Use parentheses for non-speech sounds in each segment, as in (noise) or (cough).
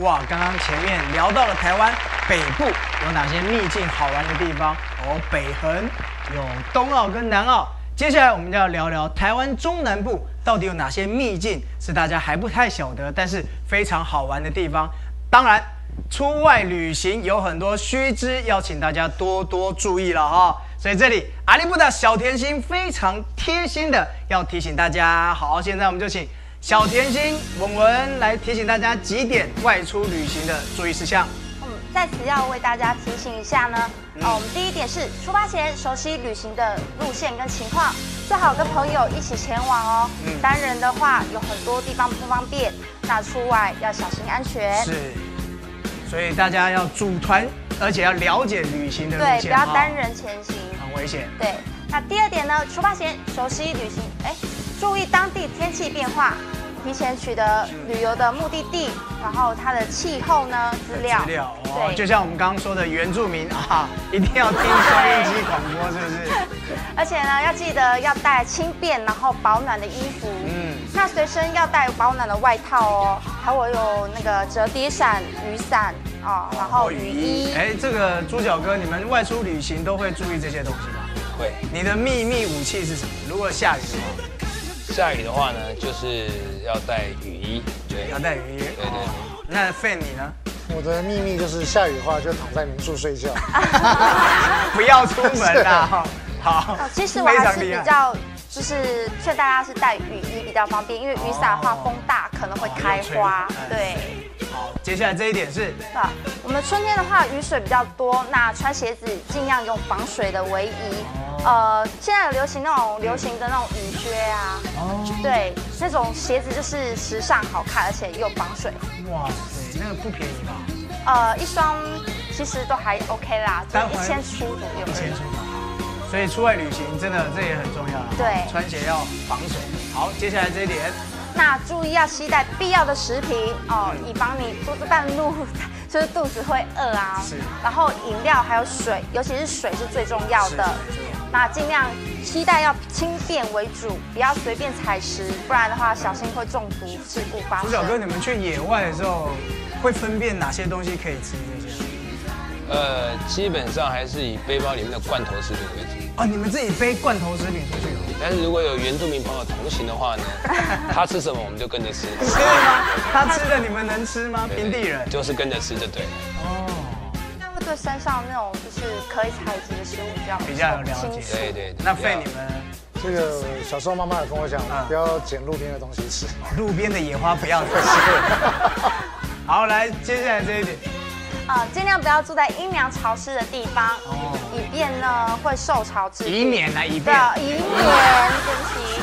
哇，刚刚前面聊到了台湾北部有哪些秘境好玩的地方哦，北横有东澳跟南澳。接下来我们就要聊聊台湾中南部到底有哪些秘境是大家还不太晓得，但是非常好玩的地方。当然，出外旅行有很多须知，要请大家多多注意了哈。所以这里阿里布达小甜心非常贴心的要提醒大家，好，现在我们就请小甜心文文来提醒大家几点外出旅行的注意事项。嗯，在此要为大家提醒一下呢，哦，我们第一点是出发前熟悉旅行的路线跟情况，最好跟朋友一起前往哦。嗯单人的话有很多地方不方便，那出外要小心安全。是，所以大家要组团，而且要了解旅行的路对，线，对不要单，人前行。很危险。对，那第二点呢，出发前熟悉旅行，哎，注意当地天气变化，提前取得旅游的目的地，然后它的气候呢资料。资料哦，对就像我们刚刚说的原住民啊，(laughs) 一定要听收音机广播，是不是？(laughs) 而且呢，要记得要带轻便然后保暖的衣服。嗯，那随身要带保暖的外套哦，还有有那个折叠伞、雨伞哦，然后雨衣。哎，这个猪脚哥，你们外出旅行都会注意这些东西吗？会你的秘密武器是什么？如果下雨的话，下雨的话呢，就是要带雨衣，对，要带雨衣。对对对哦那费你呢？我的秘密就是下雨的话就躺在民宿睡觉。(laughs) 不要出门啦！好哦，其实我还是比较，就是劝大家是带雨衣比较方便，因为雨伞的话风大可能会开花。对。好。接下来这一点是啊，我们春天的话雨水比较多，那穿鞋子尽量用防水的为宜。呃，现在有流行那种流行的那种雨靴啊，哦，对，那种鞋子就是时尚好看，而且又防水。哇塞，那个不便宜吧？呃，一双其实都还 OK 啦，就一千出左右。一千出头。所以出外旅行真的这也很重要了。对穿鞋要防水。好，接下来这一点，那注意要携带必要的食品哦，以防你肚子半路 (laughs) 就是肚子会饿啊。是然后饮料还有水，尤其是水是最重要的。那尽量期待要轻便为主，不要随便采食，不然的话小心会中毒事故发猪脚哥，你们去野外的时候会分辨哪些东西可以吃这些？呃，基本上还是以背包里面的罐头食品为主。哦，你们自己背罐头食品出去哦？但是如果有原住民朋友同行的话呢，(laughs) 他吃什么我们就跟着吃，是吗？他吃的你们能吃吗？平地人。就是跟着吃就对了。哦，那会对山上那种就是可以采集的食物比较比较有了解对对对。那费你们这个小时候妈妈有跟我讲嗯，不要捡路边的东西吃。路边的野花不要吃。(laughs) 好，来，接下来这一点。啊，尽量不要住在阴凉潮湿的地方，哦以便呢会受潮致病。以免来以便。以免，对不起，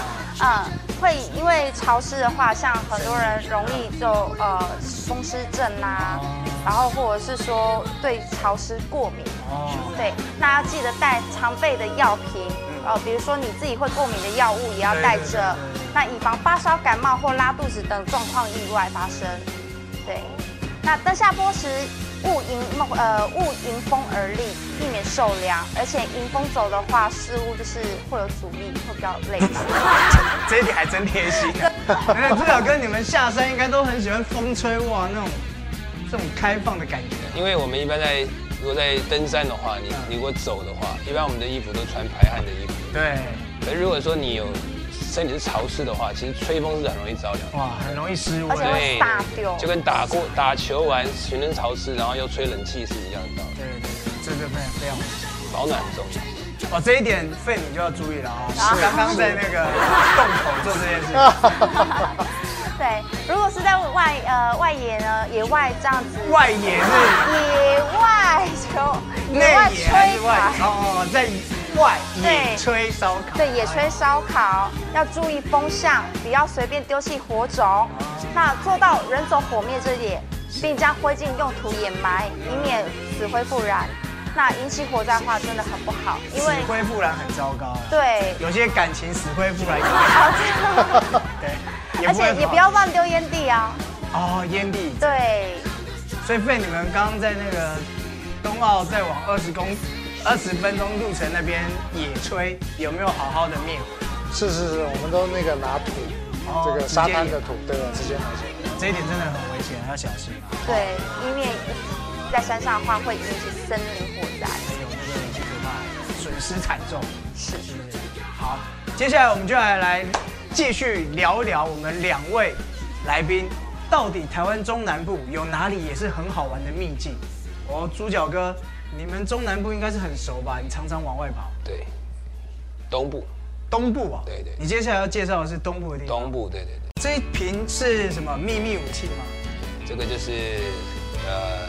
嗯，会因为潮湿的话，像很多人容易就呃风湿症啊、然后或者是说对潮湿过敏，哦，对，那要记得带常备的药品，呃，比如说你自己会过敏的药物也要带着那以防发烧、感冒或拉肚子等状况意外发生。对，那登下坡时勿迎梦呃勿迎风而立，受凉，而且迎风走的话，事物就是会有阻力，会比较累。(laughs) 这一点还真贴心啊。那猪脚哥，你们下山应该都很喜欢风吹哇那种这种开放的感觉。因为我们一般在如果在登山的话，你你如果走的话，一般我们的衣服都穿排汗的衣服。对，可是如果说你有身体是潮湿的话，其实吹风是很容易着凉。哇，很容易失温。而且会对撒丢就跟打过打球完全身潮湿，然后又吹冷气是一样的道理。对对对，这个非常。保暖很重要。哦，这一点费你就要注意了啊、刚刚在那个洞口做这件事，(laughs) 对，如果是在外呃外野呢，野外这样子，外野是野外球，野内外吹卡野？哦，在外野对吹烧烤。对，野炊烧烤要注意风向，不要随便丢弃火种。那做到人走火灭这一点，并将灰烬用土掩埋，以免死灰复燃。那引起火灾的话，真的很不好，因死为灰复燃很糟糕啊。对，有些感情死灰复燃也好这样对，而且也不要乱丢烟蒂啊。哦烟蒂。对，所以费你们刚刚在那个冬奥再往二十公二十分钟路程那边野炊，有没有好好的灭火？是是是，我们都那个拿土，哦这个沙滩的土，对，直接拿起来。这一点真的很危险，要小心啊。对，因为在山上的话会引起森林火灾。还有那个很可怕，损失惨重。是是是？好，接下来我们就来来继续聊一聊我们两位来宾，到底台湾中南部有哪里也是很好玩的秘境？哦，猪脚哥，你们中南部应该是很熟吧？你常常往外跑。对，东部，东部啊，对对你接下来要介绍的是东部的地方。东部，对对对，这一瓶是什么秘密武器吗？这个就是呃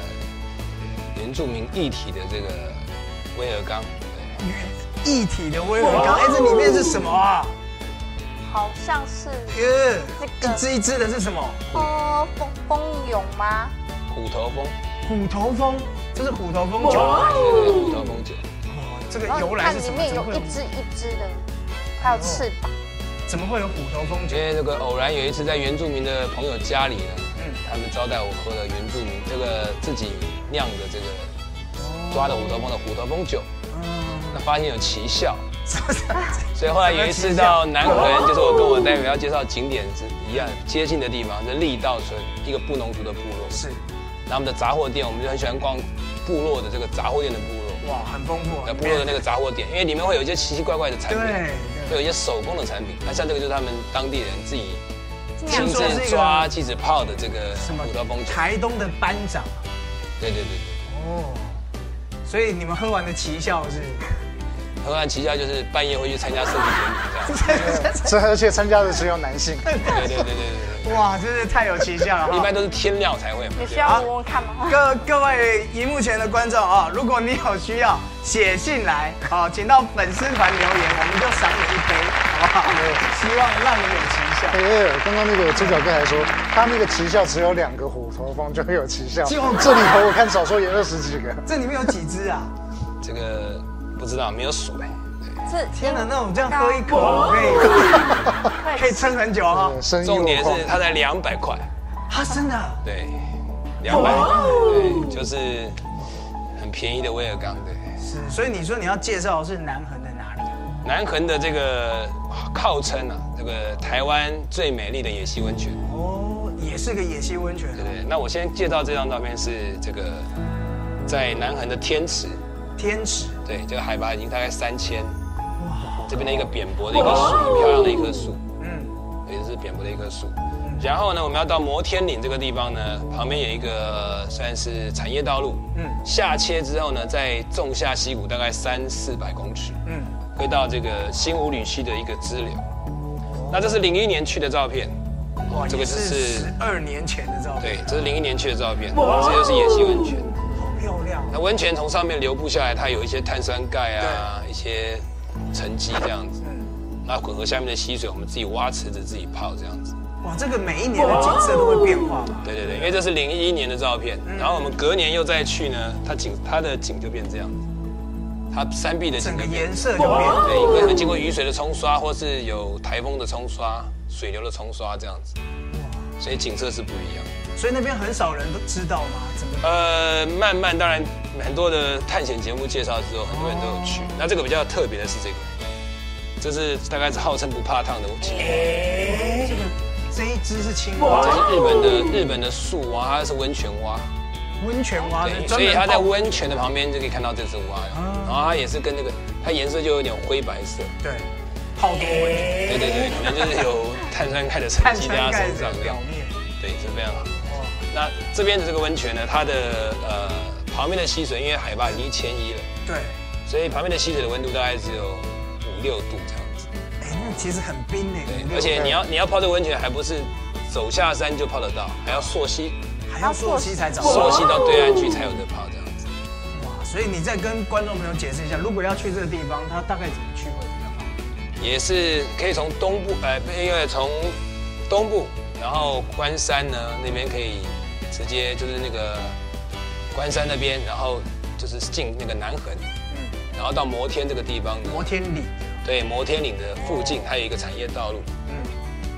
原住民一体的这个威尔刚，对，一体的威尔刚，哎，这里面是什么啊？好像是耶，这个一只一只的是什么？哦蜂蜂蛹吗？虎头蜂，虎头蜂，这是虎头蜂酒。虎头蜂酒，哦，这个由来是什么？看里面有一只一只的，还有翅膀。怎么会有虎头蜂酒因？为这个偶然有一次在原住民的朋友家里呢，嗯他们招待我喝了原住民这个自己酿的这个抓的虎头蜂的虎头蜂酒，嗯，那发现有奇效？(laughs) 所以后来有一次到南横，就是我跟我代表要介绍景点是一样接近的地方，是力道村一个布农族的部落，是，那他们的杂货店，我们就很喜欢逛部落的这个杂货店的部落，哇，很丰富。那部落的那个杂货店，因为里面会有一些奇奇怪怪的产品，对会有一些手工的产品，那像这个就是他们当地人自己亲听说是抓、气质泡的这个什么虎头蜂酒，台东的班长对对对对。哦，所以你们喝完的奇效是，(laughs) 喝完奇效就是半夜会去参加社区节目这样。(laughs) 这而且参加的只有男性，对对对对对哇，真是太有奇效了对，一般。都是天亮才会嘛。你需要闻闻看吗？各各位荧幕前的观众啊，如果你有需要写信来啊，请到粉丝团留言，我们就赏你一杯，好不好？希望让你有奇效。哎，刚刚那个猪脚哥还说，他那个奇效只有两个虎头蜂就会有奇效，就这里头我看少说也二十几个。这里面有几只啊？这个不知道没有数哎。是天哪，那我们这样喝一口可以可以撑很久哈。生重点是它才两百块，啊，真的啊？对，两百，对，就是很便宜的威尔刚，对。是，所以你说你要介绍的是南横的哪里？南横的这个号称啊，这个台湾最美丽的野溪温泉，哦，也是个野溪温泉对。对。那我先介绍这张照片是这个在南横的天池，天池，对，这个海拔已经大概三千，哇，这边的一个扁薄的一棵树，很漂亮的一棵树。嗯，也是扁薄的一棵树。然后呢，我们要到摩天岭这个地方呢，旁边有一个算是产业道路，嗯。嗯，下切之后呢，再纵下溪谷大概三四百公尺，嗯，会到这个新五吕溪的一个支流。那这是零一年去的照片，哇，这个就是是十二年前的照片，对，这是零一年去的照片，这就是野溪温泉。好漂亮那温泉从上面流布下来，它有一些碳酸钙啊，一些沉积这样子。嗯，那混合下面的溪水，我们自己挖池子自己泡这样子。哇，这个每一年的景色都会变化嘛。对对对，因为这是零一年的照片，然后我们隔年又再去呢，它景它的景就变这样子，它山壁的整个颜色就变了。对，因为会经过雨水的冲刷，或是有台风的冲刷、水流的冲刷这样子，所以景色是不一样。所以那边很少人都知道吗？怎么？呃，慢慢当然很多的探险节目介绍之后，很多人都有去。那这个比较特别的是这个，这是大概是号称不怕烫的青蛙，哎，这个这一只是青蛙这，是日本的日本的树蛙，它是温泉蛙。温泉蛙所以它在泡温泉的旁边就可以看到这只蛙，啊然后它也是跟那个它颜色就有点灰白色，对。泡多温泉，对对对，可能就是有碳酸钙的沉碳积在它身上表面。对，是非常好。哇，那这边的这个温泉呢，它的呃旁边的溪水因为海拔已经一千一了，对，所以旁边的溪水的温度大概只有五六度这样子。哎，那其实很冰呢。对而且你要你要泡这个温泉，还不是走下山就泡得到，还要溯溪，还要溯溪才找到溯到。溪到对岸去才有得跑这样子。哇，所以你再跟观众朋友解释一下，如果要去这个地方，它大概怎么去会比较好？也是可以从东部，呃，因为从东部，然后关山呢那边可以直接就是那个关山那边，然后就是进那个南横，嗯，然后到摩天这个地方呢，摩天岭，对摩天岭的附近还有一个产业道路，嗯，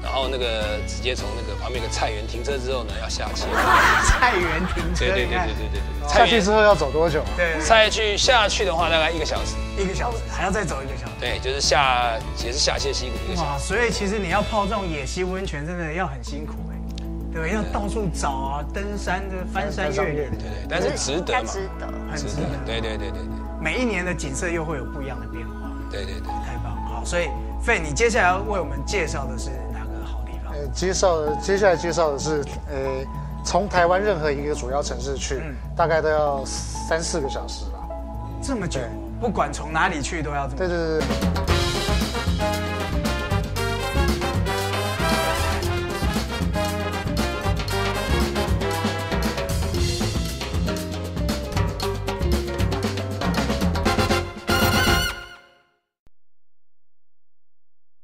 然后那个直接从那个旁边有个菜园停车之后呢，要下去。(laughs) 菜园停车，对对对对对对对。下去之后要走多久啊？对，下去下去的话，大概一个小时。一个小时还要再走一个小时。对，就是下也是下切溪谷一个小时。哇，所以其实你要泡这种野溪温泉，真的要很辛苦哎，对，要到处找啊，登山的翻山越岭，对对，但是值得嘛，值得。很值得。对对对对对每一年的景色又会有不一样的变化，对对对。太棒了。好，所以费，你接下来要为我们介绍的是接受，接下来介绍的是呃，从台湾任何一个主要城市去，大概都要三四个小时吧。这么卷，不管从哪里去都要。对对对。